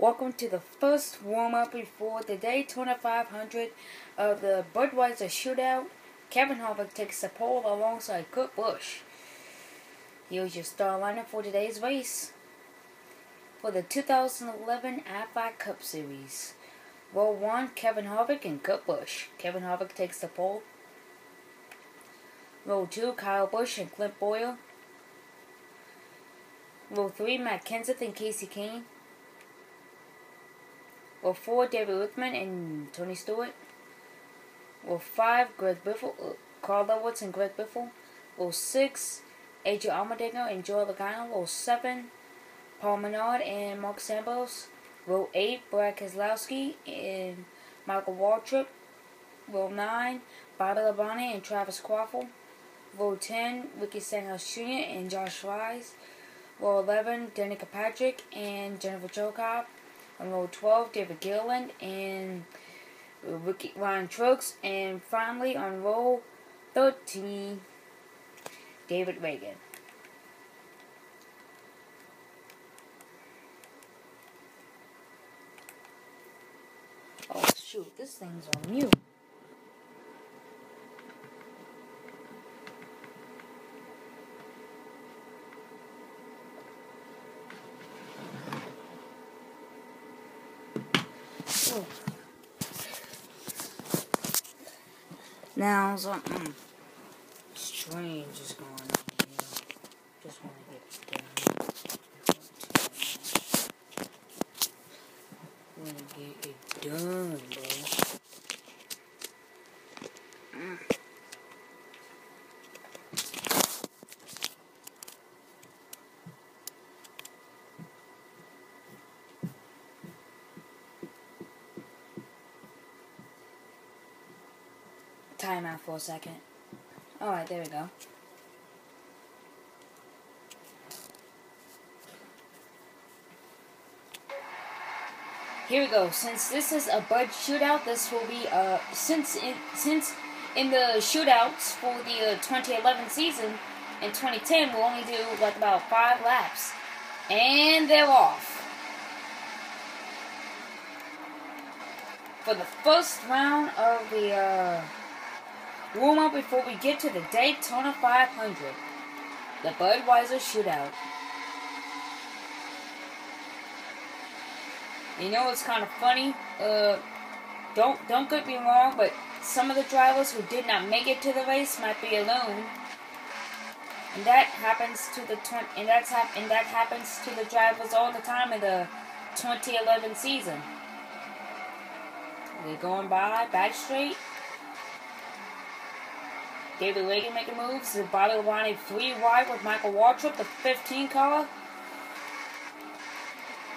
Welcome to the first warm up before the Daytona 500 of the Budweiser Shootout. Kevin Harvick takes the pole alongside Kurt Busch. Here's your star lineup for today's race. For the 2011 Aflac Cup Series, Row 1 Kevin Harvick and Kurt Busch. Kevin Harvick takes the pole. Row 2 Kyle Busch and Clint Bowyer. Row 3 Matt Kenseth and Kasey Kahne. Row 4, David Rickman and Tony Stewart. Row 5, Greg Biffle, uh, Carl Edwards and Greg Biffle. Row 6, AJ Allmendinger and Joey Logano. Row 7, Paul Menard and Mark Campos. Row 8, Brad Keselowski and Michael Waltrip. Row 9, Bobby Labonte and Travis Kvapil. Row 10, Ricky Stenhouse Jr. and Josh Wise. Row 11, Danica Patrick and Jennifer Jacob. On row 12, David Gilliland and Ricky, Ryan Truex. And finally, on row 13, David Ragan. Oh, shoot, this thing's on mute. Now something mm. strange is going on here. Just want to get done. Want to get it done, bro. Time out for a second. Alright, there we go. Here we go. Since this is a Bud shootout, this will be uh since in since in the shootouts for the uh, 2011 season in 2010 we'll only do like about five laps, and they're off. For the first round of the uh, warm up before we get to the Daytona 500, the Budweiser Shootout. You know it's kind of funny. Uh, don't don't get me wrong, but some of the drivers who did not make it to the race might be alone, and that happens to the and that's hap- and that happens to the drivers all the time in the 2011 season. They're going by back straight. David Ragan making moves. Bobby Labonte three wide with Michael Waltrip, the 15 car.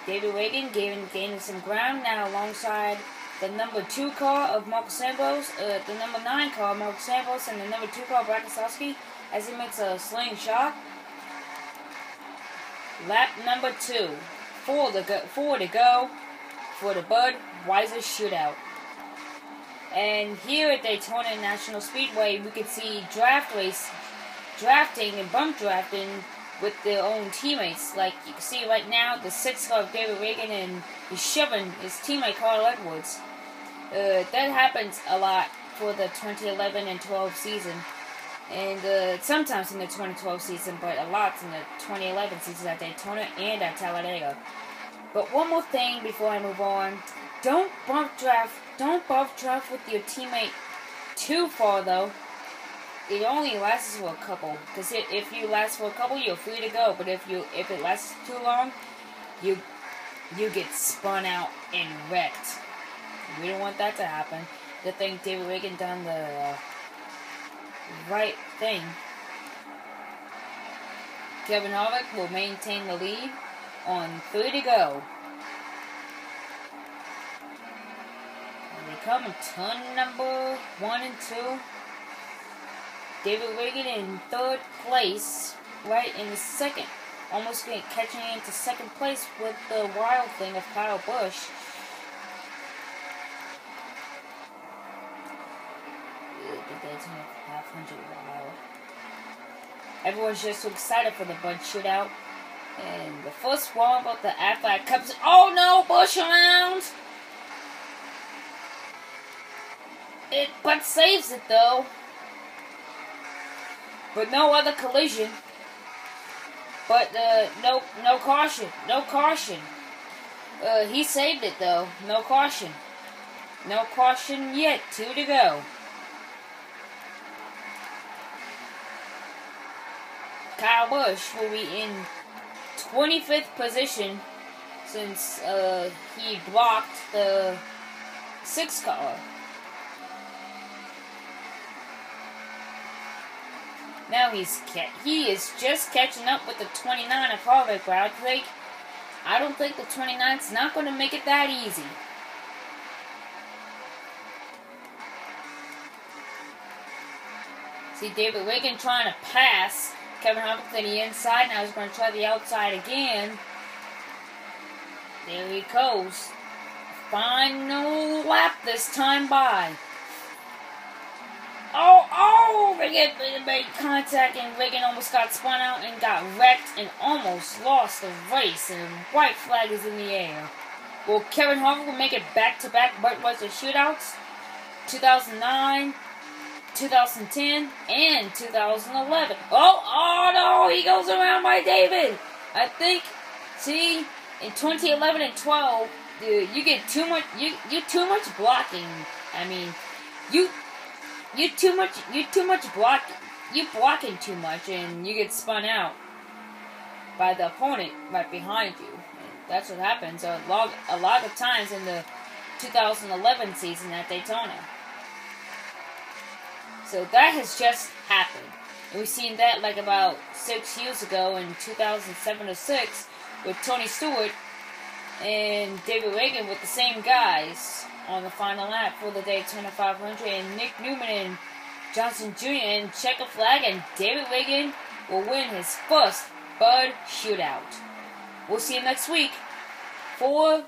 David Ragan gaining, gaining some ground now alongside the number two car of Marco Campos, uh, the number nine car Marco Campos, and the number two car Brad Keselowski as he makes a slingshot. Lap number two. Four to go, four to go for the Bud Weiser shootout. And here at Daytona National Speedway, we could see draft race, drafting and bump drafting with their own teammates. Like you can see right now, the six car of David Ragan and he's shoving his teammate Carl Edwards. Uh, that happens a lot for the 2011 and 12 season. And uh, sometimes in the 2012 season, but a lot in the 2011 season at Daytona and at Talladega. But one more thing before I move on. Don't bump draft. Don't bump draft with your teammate too far though. It only lasts for a couple. Cause if you last for a couple, you're free to go. But if you if it lasts too long, you you get spun out and wrecked. We don't want that to happen. Good thing David Ragan done the uh, right thing. Kevin Harvick will maintain the lead on three to go. Coming turn number one and two. David Ragan in third place, right in the second, almost getting catching into second place with the wild thing of Kyle Busch. Everyone's just so excited for the Bud shootout. And the first one about the Aflac Cups. Oh no, Busch around! It but saves it though. But no other collision. But uh, no no caution. No caution. Uh, he saved it though. No caution. No caution yet. Two to go. Kyle Busch will be in 25th position since uh, he blocked the sixth car. Now he's he is just catching up with the 29 of Harvick, but I think I don't think the 29's not going to make it that easy. See David Ragan trying to pass Kevin Harvick to the inside. Now he's going to try the outside again. There he goes. Final lap this time by. Oh, oh! Ragan made contact and Ragan almost got spun out and got wrecked and almost lost the race. And white flag is in the air. Will Kevin Harvick will make it back-to-back Budweiser shootouts? 2009, 2010, and 2011. Oh, oh no, he goes around by David. I think, see, in 2011 and 12, dude, you get too much, you, you too much blocking. I mean, you, you too much, you too much block, you blocking too much, and you get spun out by the opponent right behind you. That's what happens a lot, a lot of times in the 2011 season at Daytona. So that has just happened. And we've seen that like about six years ago in 2007 or 6 with Tony Stewart and David Ragan with the same guys on the final lap for the Daytona 500. And Nick Newman and Johnson Jr. and check a flag, and David Ragan will win his first Bud Shootout. We'll see you next week for.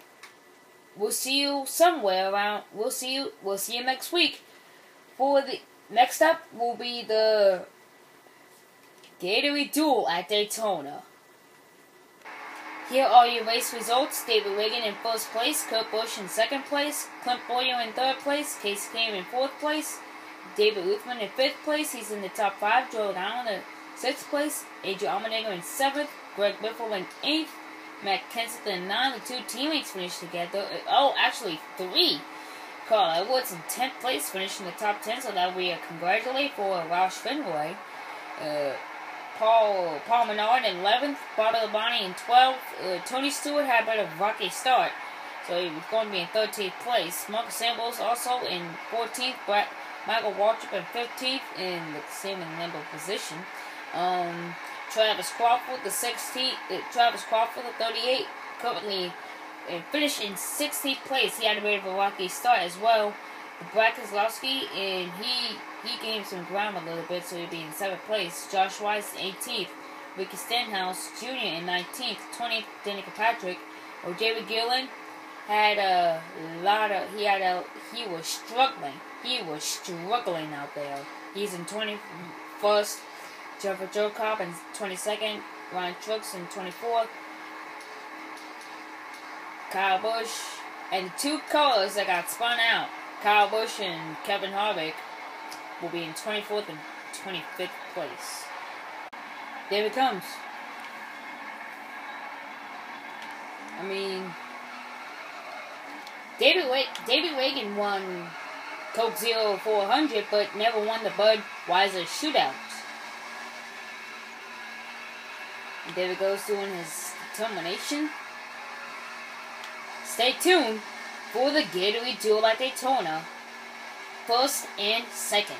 We'll see you somewhere around. We'll see you. We'll see you next week for the Next up will be the Gatorade Duel at Daytona. Here are your race results. David Ragan in first place, Kurt Busch in second place, Clint Bowyer in third place, Kasey Kahne in fourth place, David Uthman in fifth place, he's in the top five, Joe Allen in sixth place, Adrian Allmendinger in seventh, Greg Biffle in eighth, Matt Kenseth in ninth, the two teammates finished together. Oh, actually, three. Carl Edwards in 10th place, finishing the top 10, so that we congratulate for Roush Fenway. Uh, Paul Paul Menard in 11th, Bobby Labonte in 12th. Uh, Tony Stewart had a bit of rocky start, so he was going to be in 13th place. Marcus Samuels also in 14th, but Michael Waltrip in 15th in the same number position. Um, Travis Crawford, the 16th, uh, Travis Crawford, the 38th, currently and finished in 16th place. He had a bit of a rocky start as well. Brad Keselowski, and he he gained some ground a little bit, so he'd be in 7th place. Josh Wise, 18th. Ricky Stenhouse Jr. in 19th. 20th, Danica Patrick. Or David Gillen had a lot of, he had a, he was struggling. He was struggling out there. He's in 21st. Jeffrey Joe Cobb in 22nd. Ryan Truex in 24th. Kyle Busch, and two cars that got spun out, Kyle Busch and Kevin Harvick, will be in 24th and 25th place. David comes. I mean, David Wa- David Ragan won Coke Zero 400, but never won the Budweiser Shootout. And David goes doing his determination. Stay tuned for the Gatorade Duel at Daytona, first and second.